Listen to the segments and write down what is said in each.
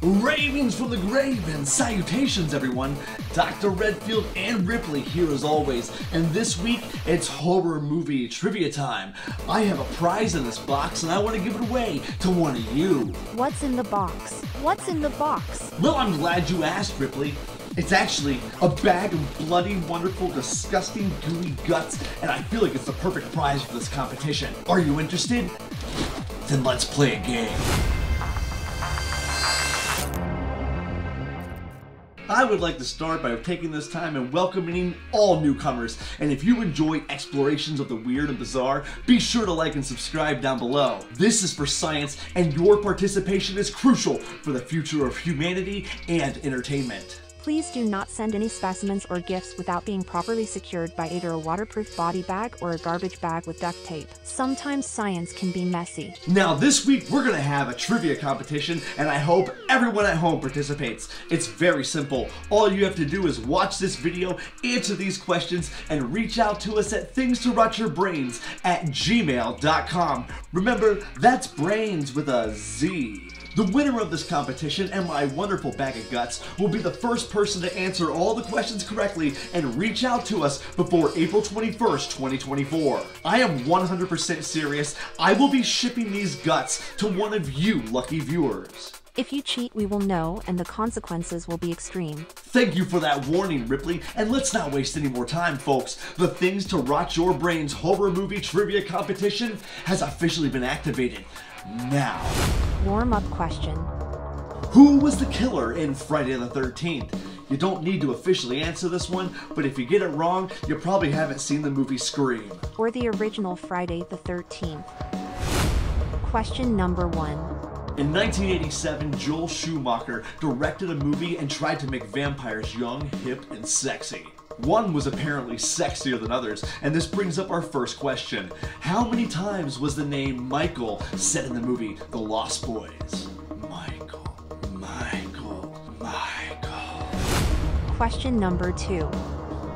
Ravings from the grave and salutations everyone! Dr. Redfield and Ripley here as always, and this week it's horror movie trivia time. I have a prize in this box and I want to give it away to one of you. What's in the box? What's in the box? Well, I'm glad you asked, Ripley. It's actually a bag of bloody, wonderful, disgusting, gooey guts, and I feel like it's the perfect prize for this competition. Are you interested? Then let's play a game. I would like to start by taking this time and welcoming all newcomers. And if you enjoy explorations of the weird and bizarre, be sure to like and subscribe down below. This is for science, and your participation is crucial for the future of humanity and entertainment. Please do not send any specimens or gifts without being properly secured by either a waterproof body bag or a garbage bag with duct tape. Sometimes science can be messy. Now, this week we're gonna have a trivia competition, and I hope everyone at home participates. It's very simple. All you have to do is watch this video, answer these questions, and reach out to us at things2rotyourbrains at gmail.com. Remember, that's brains with a Z. The winner of this competition and my wonderful bag of guts will be the first person to answer all the questions correctly and reach out to us before April 21st, 2024. I am 100% serious. I will be shipping these guts to one of you lucky viewers. If you cheat, we will know, and the consequences will be extreme. Thank you for that warning, Ripley, and let's not waste any more time, folks. The Things to Rot Your Brainz horror movie trivia competition has officially been activated. Now, Warm up question. who was the killer in Friday the 13th? You don't need to officially answer this one, but if you get it wrong, you probably haven't seen the movie Scream. Or the original Friday the 13th. Question number one. In 1987, Joel Schumacher directed a movie and tried to make vampires young, hip, and sexy. One was apparently sexier than others, and this brings up our first question. How many times was the name Michael said in the movie The Lost Boys? Michael, Michael, Michael. Question number two.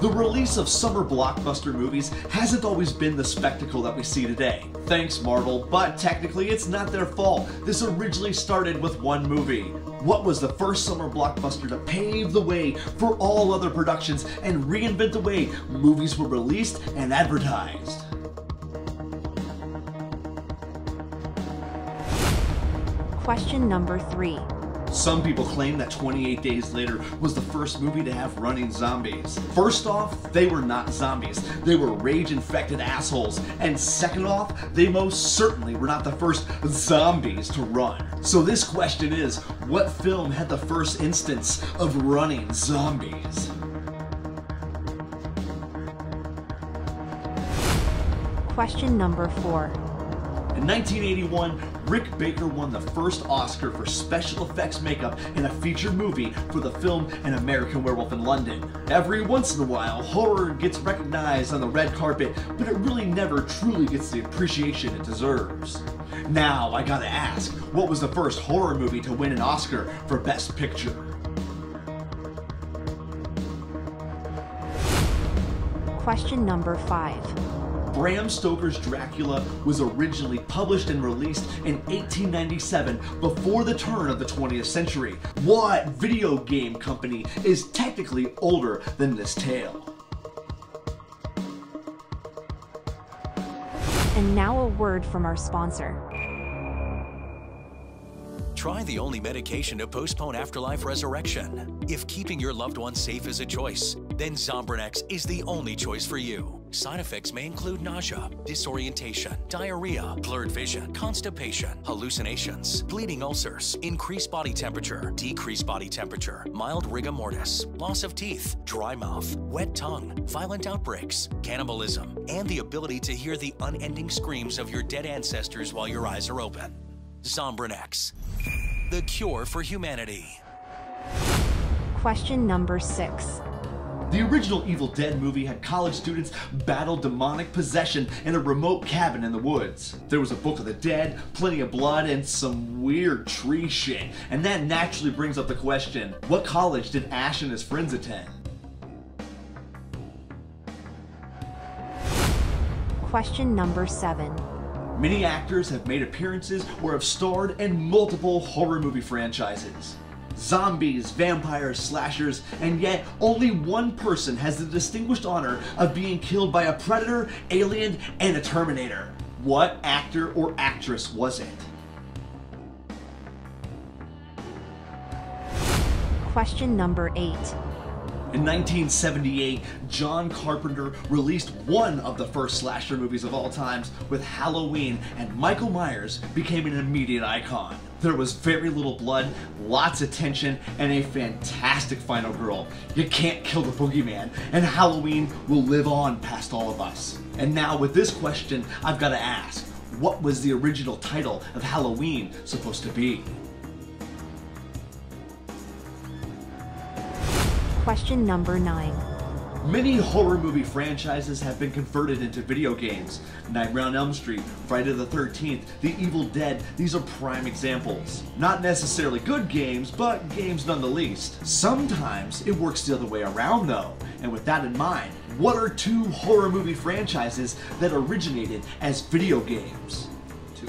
The release of summer blockbuster movies hasn't always been the spectacle that we see today. Thanks, Marvel, but technically it's not their fault. This originally started with one movie. What was the first summer blockbuster to pave the way for all other productions and reinvent the way movies were released and advertised? Question number three. Some people claim that 28 Days Later was the first movie to have running zombies. First off, they were not zombies. They were rage-infected assholes. And second off, they most certainly were not the first zombies to run. So this question is, what film had the first instance of running zombies? Question number four. In 1981, Rick Baker won the first Oscar for special effects makeup in a featured movie for the film An American Werewolf in London. Every once in a while, horror gets recognized on the red carpet, but it really never truly gets the appreciation it deserves. Now, I gotta ask, what was the first horror movie to win an Oscar for Best Picture? Question number five. Bram Stoker's Dracula was originally published and released in 1897 before the turn of the 20th century. What video game company is technically older than this tale? And now a word from our sponsor. Try the only medication to postpone afterlife resurrection. If keeping your loved ones safe is a choice, then Zombranex is the only choice for you. Side effects may include nausea, disorientation, diarrhea, blurred vision, constipation, hallucinations, bleeding ulcers, increased body temperature, decreased body temperature, mild rigor mortis, loss of teeth, dry mouth, wet tongue, violent outbreaks, cannibalism, and the ability to hear the unending screams of your dead ancestors while your eyes are open. Zombranex, the cure for humanity. Question number six. The original Evil Dead movie had college students battle demonic possession in a remote cabin in the woods. There was a Book of the Dead, plenty of blood, and some weird tree shit. And that naturally brings up the question, what college did Ash and his friends attend? Question number seven. Many actors have made appearances or have starred in multiple horror movie franchises. Zombies, vampires, slashers, and yet only one person has the distinguished honor of being killed by a predator, alien, and a Terminator. What actor or actress was it? Question number 8. In 1978, John Carpenter released one of the first slasher movies of all times with Halloween, and Michael Myers became an immediate icon. There was very little blood, lots of tension, and a fantastic final girl. You can't kill the boogeyman, and Halloween will live on past all of us. And now, with this question, I've got to ask what was the original title of Halloween supposed to be? Question number 9. Many horror movie franchises have been converted into video games. Nightmare on Elm Street, Friday the 13th, The Evil Dead, these are prime examples. Not necessarily good games, but games none the least. Sometimes it works the other way around though, and with that in mind, what are two horror movie franchises that originated as video games? Two.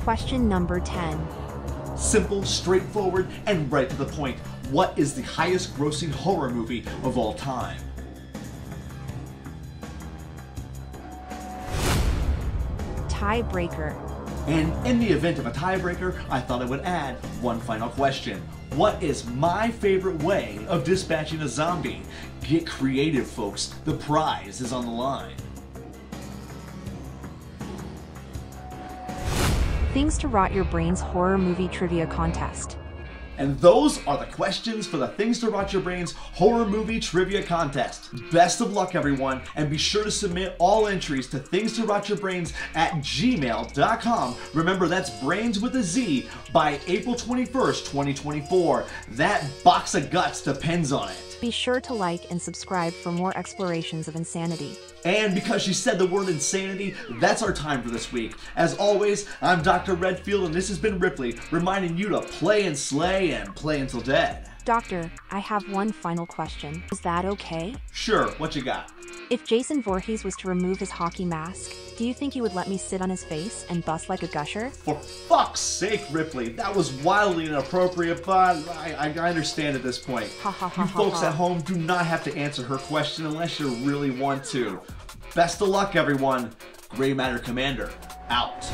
Question number 10. Simple, straightforward, and right to the point. What is the highest grossing horror movie of all time? Tiebreaker. And in the event of a tiebreaker, I thought I would add one final question. What is my favorite way of dispatching a zombie? Get creative, folks. The prize is on the line. Things to Rot Your Brainz Horror Movie Trivia Contest. And those are the questions for the Things to Rot Your Brainz Horror Movie Trivia Contest. Best of luck, everyone, and be sure to submit all entries to Things to Rot Your Brainz at gmail.com. Remember, that's brains with a Z by April 21st, 2024. That box of guts depends on it. Be sure to like and subscribe for more explorations of insanity. And because she said the word insanity, that's our time for this week. As always, I'm Dr. Redfield, and this has been Ripley, reminding you to play and slay and play until dead. Doctor, I have one final question. Is that okay? Sure, what you got? If Jason Voorhees was to remove his hockey mask, do you think he would let me sit on his face and bust like a gusher? For fuck's sake, Ripley, that was wildly inappropriate, but I, I, understand at this point. Ha ha ha You folks at home do not have to answer her question unless you really want to. Best of luck, everyone. Gray Matter Commander, out.